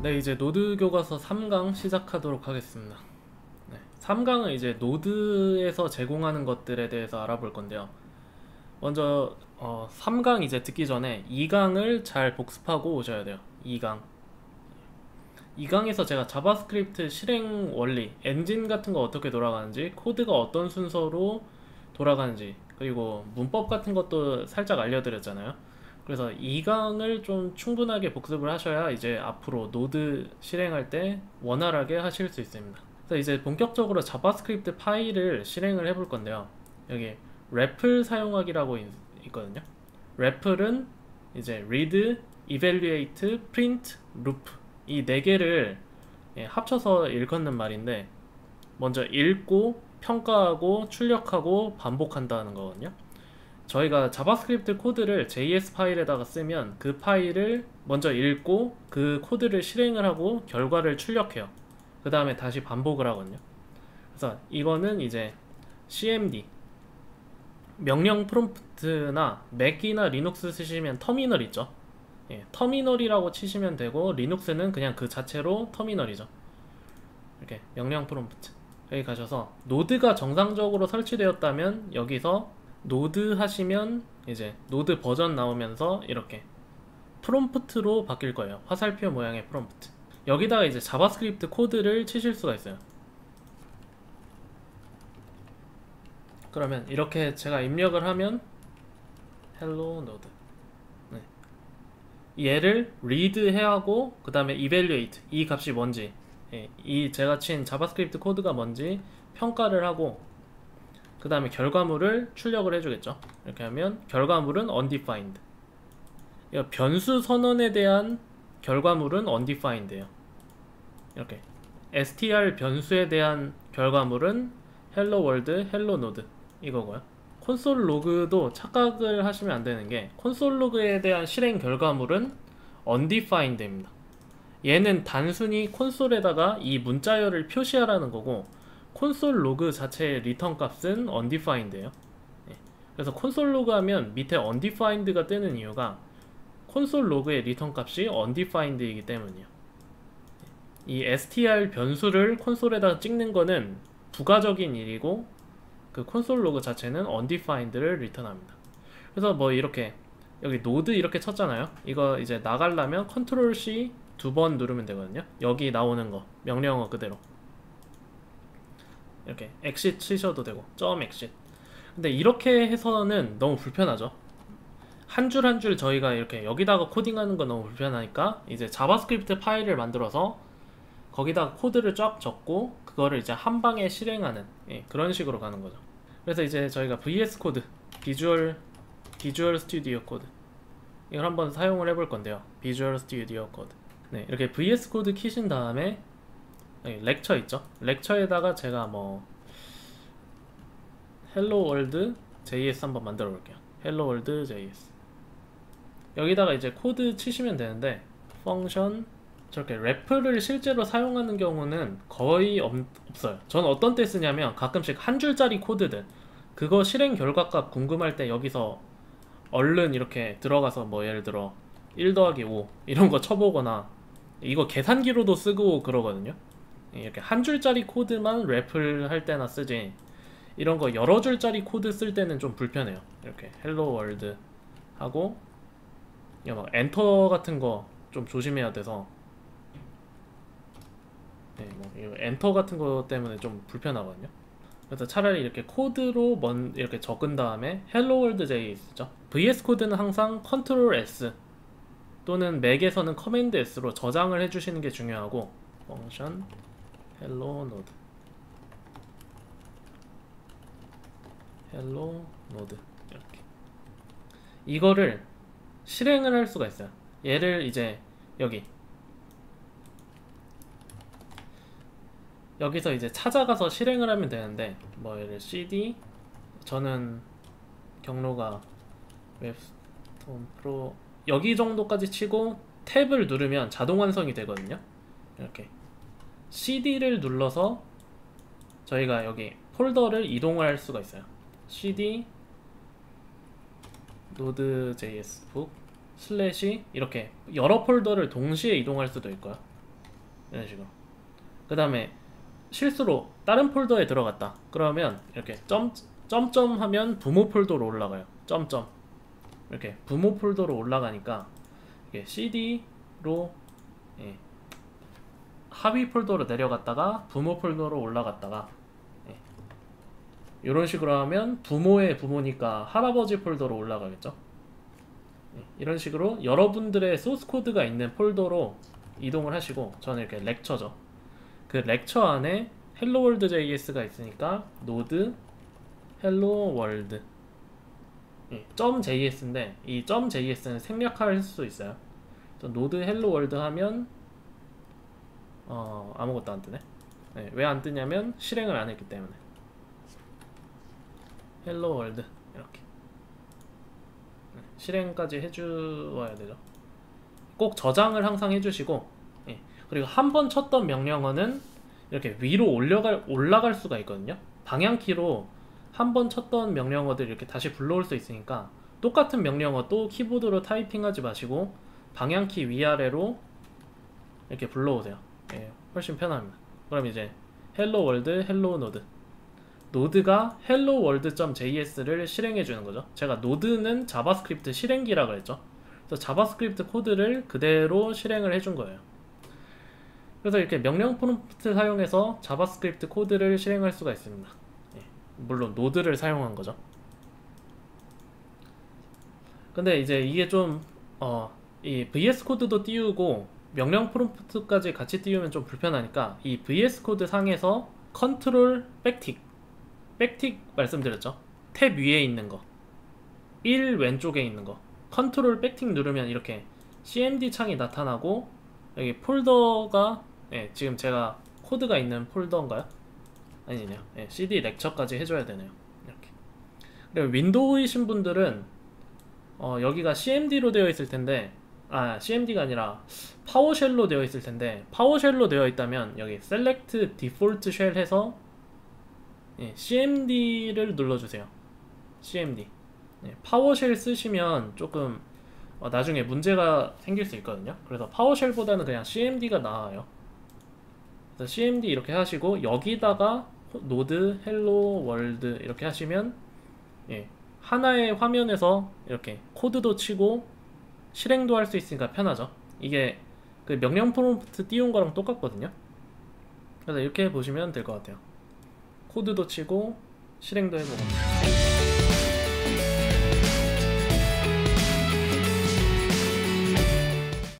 네 이제 노드 교과서 3강 시작하도록 하겠습니다. 네, 3강은 이제 노드에서 제공하는 것들에 대해서 알아볼 건데요. 먼저 어, 3강 이제 듣기 전에 2강을 잘 복습하고 오셔야 돼요. 2강. 2강에서 제가 자바스크립트 실행 원리, 엔진 같은 거 어떻게 돌아가는지, 코드가 어떤 순서로 돌아가는지, 그리고 문법 같은 것도 살짝 알려드렸잖아요. 그래서 2강을 좀 충분하게 복습을 하셔야 이제 앞으로 노드 실행할 때 원활하게 하실 수 있습니다. 그래서 이제 본격적으로 자바스크립트 파일을 실행을 해볼 건데요. 여기 REPL 사용하기라고 있, 있거든요. REPL은 이제 read, evaluate, print, loop 이 네 개를 예, 합쳐서 일컫는 말인데 먼저 읽고 평가하고 출력하고 반복한다는 거거든요. 저희가 자바스크립트 코드를 JS 파일에다가 쓰면 그 파일을 먼저 읽고 그 코드를 실행을 하고 결과를 출력해요. 그 다음에 다시 반복을 하거든요. 그래서 이거는 이제 CMD 명령 프롬프트나 맥이나 리눅스 쓰시면 터미널 있죠. 예, 터미널이라고 치시면 되고 리눅스는 그냥 그 자체로 터미널이죠. 이렇게 명령 프롬프트 여기 가셔서 노드가 정상적으로 설치되었다면 여기서 노드 하시면 이제 노드 버전 나오면서 이렇게 프롬프트로 바뀔 거예요. 화살표 모양의 프롬프트. 여기다가 이제 자바스크립트 코드를 치실 수가 있어요. 그러면 이렇게 제가 입력을 하면 hello node 얘를 read 해야 하고 그 다음에 evaluate 이 값이 뭔지 예, 이 제가 친 자바스크립트 코드가 뭔지 평가를 하고 그 다음에 결과물을 출력을 해주겠죠. 이렇게 하면 결과물은 undefined. 변수 선언에 대한 결과물은 undefined예요. 이렇게. str 변수에 대한 결과물은 hello world, hello node 이거고요. console log도 착각을 하시면 안 되는 게 console log에 대한 실행 결과물은 undefined입니다. 얘는 단순히 콘솔에다가 이 문자열을 표시하라는 거고 console log 자체의 리턴 값은 undefined예요. 예. 그래서 console log 하면 밑에 undefined가 뜨는 이유가 console log의 리턴 값이 undefined이기 때문이에요. 이 str 변수를 콘솔에다 찍는 거는 부가적인 일이고 그 console log 자체는 undefined를 리턴합니다. 그래서 뭐 이렇게 여기 노드 이렇게 쳤잖아요. 이거 이제 나가려면 컨트롤 C 두 번 누르면 되거든요. 여기 나오는 거 명령어 그대로 이렇게 exit 치셔도 되고 점 exit. 근데 이렇게 해서는 너무 불편하죠. 한 줄 한 줄 저희가 이렇게 여기다가 코딩하는 건 너무 불편하니까 이제 자바스크립트 파일을 만들어서 거기다가 코드를 쫙 적고 그거를 이제 한 방에 실행하는 예, 그런 식으로 가는 거죠. 그래서 이제 저희가 VS Code, Visual Visual Studio Code 이걸 한번 사용을 해볼 건데요. Visual Studio Code. 네, 이렇게 VS Code 키신 다음에 lecture 있죠? lecture에다가 제가 뭐 hello world JS 한번 만들어 볼게요. hello world JS. 여기다가 이제 코드 치시면 되는데 function 저렇게 REPL을 실제로 사용하는 경우는 거의 없, 어요 저는 어떤 때 쓰냐면 가끔씩 한 줄짜리 코드들 그거 실행 결과값 궁금할 때 여기서 얼른 이렇게 들어가서 뭐 예를 들어 1 더하기 5 이런 거 쳐보거나 이거 계산기로도 쓰고 그러거든요 이렇게 한 줄짜리 코드만 REPL 할 때나 쓰지 이런 거 여러 줄짜리 코드 쓸 때는 좀 불편해요 이렇게 hello world 하고 막 엔터 같은 거 좀 조심해야 돼서 네, 뭐 엔터 같은 거 때문에 좀 불편하거든요. 그래서 차라리 이렇게 코드로 먼 이렇게 적은 다음에 hello world JS죠. VS Code는 항상 Ctrl S 또는 맥에서는 command S로 저장을 해주시는 게 중요하고 function hello node hello node 이렇게. 이거를 실행을 할 수가 있어요. 얘를 이제 여기. 여기서 이제 찾아가서 실행을 하면 되는데 뭐 예를 cd 저는 경로가 WebStorm Pro 여기 정도까지 치고 탭을 누르면 자동 완성이 되거든요. 이렇게 cd를 눌러서 저희가 여기 폴더를 이동을 할 수가 있어요. cd node.js book 슬래시 이렇게 여러 폴더를 동시에 이동할 수도 있고요. 이런 식으로. 그 다음에 실수로 다른 폴더에 들어갔다. 그러면 이렇게 점 점점 하면 부모 폴더로 올라가요. 점점. 이렇게 부모 폴더로 올라가니까 이게 CD로 예, 하위 폴더로 내려갔다가 부모 폴더로 올라갔다가 예, 이런 식으로 하면 부모의 부모니까 할아버지 폴더로 올라가겠죠? 예, 이런 식으로 여러분들의 소스 코드가 있는 폴더로 이동을 하시고 저는 이렇게 lecture죠. 그 lecture 안에 hello world JS가 있으니까 node hello world 예, 점 JS인데 이 점 JS는 생략할 수 있어요. 저 node hello world 하면 어, 아무것도 안 뜨네. 네, 왜 안 뜨냐면 실행을 안 했기 때문에. hello world 이렇게 네, 실행까지 해주어야 되죠. 꼭 저장을 항상 해주시고 예, 그리고 한 번 쳤던 명령어는 이렇게 위로 올려갈 올라갈 수가 있거든요. 방향키로 한 번 쳤던 명령어들 이렇게 다시 불러올 수 있으니까 똑같은 명령어 또 키보드로 타이핑하지 마시고 방향키 위아래로 이렇게 불러오세요. 예, 훨씬 편합니다. 그럼 이제 hello world hello node node가 hello world.js를 실행해 주는 거죠. 제가 node는 자바스크립트 실행기라 그랬죠. 그래서 자바스크립트 코드를 그대로 실행을 해준 거예요. 그래서 이렇게 명령 프롬프트 사용해서 자바스크립트 코드를 실행할 수가 있습니다. 예, 물론 node를 사용한 거죠. 근데 이제 이게 좀, 어, 이 VS Code도 띄우고 명령 프롬프트까지 같이 띄우면 좀 불편하니까 이 VS Code 상에서 컨트롤 backtick, backtick 말씀드렸죠? 탭 위에 있는 거, 1 왼쪽에 있는 거, 컨트롤 backtick 누르면 이렇게 CMD 창이 나타나고 여기 폴더가 예, 지금 제가 코드가 있는 폴더인가요? 아니네요. 예, CD lecture까지 해줘야 되네요. 이렇게. 그리고 윈도우이신 분들은 어, 여기가 CMD로 되어 있을 텐데 아 CMD가 아니라 PowerShell로 되어 있을 텐데 PowerShell로 되어 있다면 여기 Select Default Shell 해서 예, CMD를 눌러주세요. CMD. 예, PowerShell 쓰시면 조금 어, 나중에 문제가 생길 수 있거든요. 그래서 PowerShell보다는 그냥 CMD가 나아요. 그래서 CMD 이렇게 하시고 여기다가 node hello world 이렇게 하시면 예, 하나의 화면에서 이렇게 코드도 치고 실행도 할 수 있으니까 편하죠. 이게 그 명령 프롬프트 띄운 거랑 똑같거든요. 그래서 이렇게 보시면 될 것 같아요. 코드도 치고 실행도 해보고.